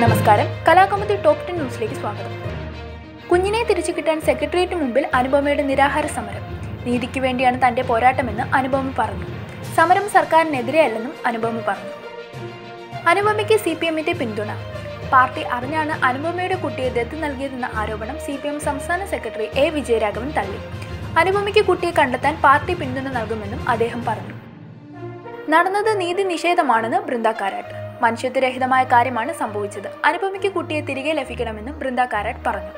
Malayali top ten ന്യൂസിലേക്ക് സ്വാഗതം. കുഞ്ഞിനെ തിരിച്ചു കിട്ടാൻ സെക്രട്ടേറിയറ്റ് മുമ്പിൽ അനുപമയുടെ നിരാഹാര സമരം. നീതിക്ക് വേണ്ടിയാണ് തന്റെ പോരാട്ടമെന്ന് അനുപമ പറഞ്ഞു. സമരം സർക്കാരിനെതിരെയല്ലെന്നും അനുപമ പറഞ്ഞു. അനുപമയ്ക്ക് സി പി എമ്മിന്റെ പിന്തുണ. പാർട്ടി അറിഞ്ഞാണ് അനുപമയുടെ കുട്ടിയെ ദത്ത് നൽകിയതെന്ന ആരോപണം സി പി എം സംസ്ഥാന സെക്രട്ടറി എ വിജയരാഘവൻ തള്ളി. അനുപമയ്ക്ക് കുട്ടിയെ കണ്ടെത്താൻ പാർട്ടി പിന്തുണ നൽകുമെന്നും അദ്ദേഹം പറഞ്ഞു. നടന്നത് നീതി നിഷേധമാണെന്ന് ബൃന്ദ കാരാട്ട് മനുഷ്യത്വരഹിതമായ കാര്യമാണ് സംഭവിച്ചത്. അനുപമയ്ക്ക് കുട്ടിയെ തിരികെ ലഭിക്കണമെന്നും ബൃന്ദ കാരാട്ട് പറഞ്ഞു.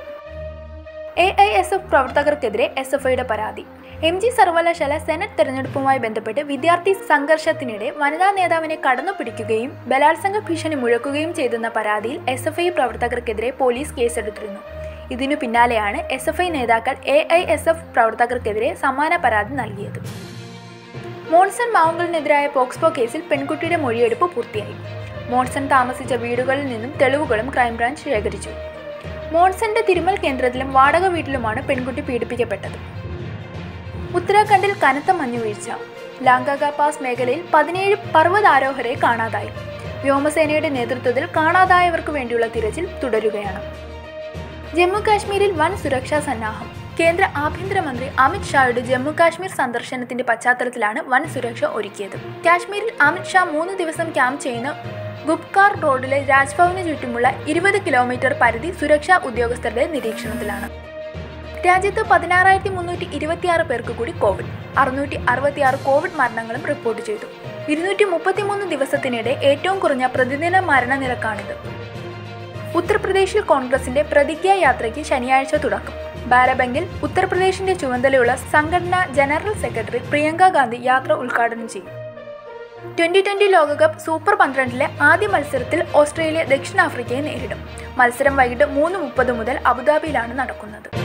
എ ഐ എസ് എഫ് പ്രവർത്തകർക്കെതിരെ എസ് എഫ് ഐയുടെ പരാതി. എം ജി സർവകലാശാല സെനറ്റ് തെരഞ്ഞെടുപ്പുമായി ബന്ധപ്പെട്ട് വിദ്യാർത്ഥി സംഘർഷത്തിനിടെ വനിതാ നേതാവിനെ കടന്നു പിടിക്കുകയും ബലാത്സംഗ ഭീഷണി മുഴക്കുകയും ചെയ്തെന്ന പരാതിയിൽ എസ് എഫ് ഐ പ്രവർത്തകർക്കെതിരെ പോലീസ് കേസെടുത്തിരുന്നു. ഇതിനു പിന്നാലെയാണ് എസ് എഫ് ഐ നേതാക്കൾ എ ഐ എസ് എഫ് പ്രവർത്തകർക്കെതിരെ സമാന പരാതി നൽകിയത്. മോൺസൺ മാവുങ്കലിനെതിരായ പോക്സ്പോ കേസിൽ പെൺകുട്ടിയുടെ മൊഴിയെടുപ്പ് പൂർത്തിയായി. മോൺസൺ താമസിച്ച വീടുകളിൽ നിന്നും തെളിവുകളും ക്രൈംബ്രാഞ്ച് ശേഖരിച്ചു. മോൺസന്റെ തിരുമൽ കേന്ദ്രത്തിലും വാടക വീട്ടിലുമാണ് പെൺകുട്ടി പീഡിപ്പിക്കപ്പെട്ടത്. ഉത്തരാഖണ്ഡിൽ കനത്ത മഞ്ഞുവീഴ്ച. ലാങ്കാഗ പാസ് മേഖലയിൽ പതിനേഴ് പർവതാരോഹരെ കാണാതായി. വ്യോമസേനയുടെ നേതൃത്വത്തിൽ കാണാതായവർക്ക് വേണ്ടിയുള്ള തിരച്ചിൽ തുടരുകയാണ്. ജമ്മു കാശ്മീരിൽ വൻ സുരക്ഷാ സന്നാഹം. കേന്ദ്ര ആഭ്യന്തരമന്ത്രി അമിത് ഷായുടെ ജമ്മു കാശ്മീർ സന്ദർശനത്തിന്റെ പശ്ചാത്തലത്തിലാണ് വൻ സുരക്ഷ ഒരുക്കിയത്. കാശ്മീരിൽ അമിത് ഷാ മൂന്ന് ദിവസം ക്യാമ്പ് ചെയ്യുന്ന ഗുപ്കാർ റോഡിലെ രാജ്ഭവന് ചുറ്റുമുള്ള ഇരുപത് കിലോമീറ്റർ പരിധി സുരക്ഷാ ഉദ്യോഗസ്ഥരുടെ നിരീക്ഷണത്തിലാണ്. രാജ്യത്ത് പതിനാറായിരത്തി മുന്നൂറ്റി ഇരുപത്തിയാറ് പേർക്ക് കൂടി കോവിഡ് അറുന്നൂറ്റി അറുപത്തിയാറ് കോവിഡ് മരണങ്ങളും റിപ്പോർട്ട് ചെയ്തു. ഇരുന്നൂറ്റി മുപ്പത്തിമൂന്ന് ദിവസത്തിനിടെ ഏറ്റവും കുറഞ്ഞ പ്രതിദിന മരണനിരക്കാണിത്. ഉത്തർപ്രദേശിൽ കോൺഗ്രസിന്റെ പ്രതിജ്ഞാ യാത്രയ്ക്ക് ശനിയാഴ്ച തുടക്കം. ബാരബംഗിൽ ഉത്തർപ്രദേശിന്റെ ചുമതലയുള്ള സംഘടനാ ജനറൽ സെക്രട്ടറി പ്രിയങ്ക ഗാന്ധി യാത്ര ഉദ്ഘാടനം ചെയ്യും. ട്വന്റി ട്വന്റി ലോകകപ്പ് സൂപ്പർ പന്ത്രണ്ടിലെ ആദ്യ മത്സരത്തിൽ ഓസ്ട്രേലിയ ദക്ഷിണാഫ്രിക്കയെ നേരിടും. മത്സരം വൈകിട്ട് മൂന്ന് മുപ്പത് മുതൽ അബുദാബിയിലാണ് നടക്കുന്നത്.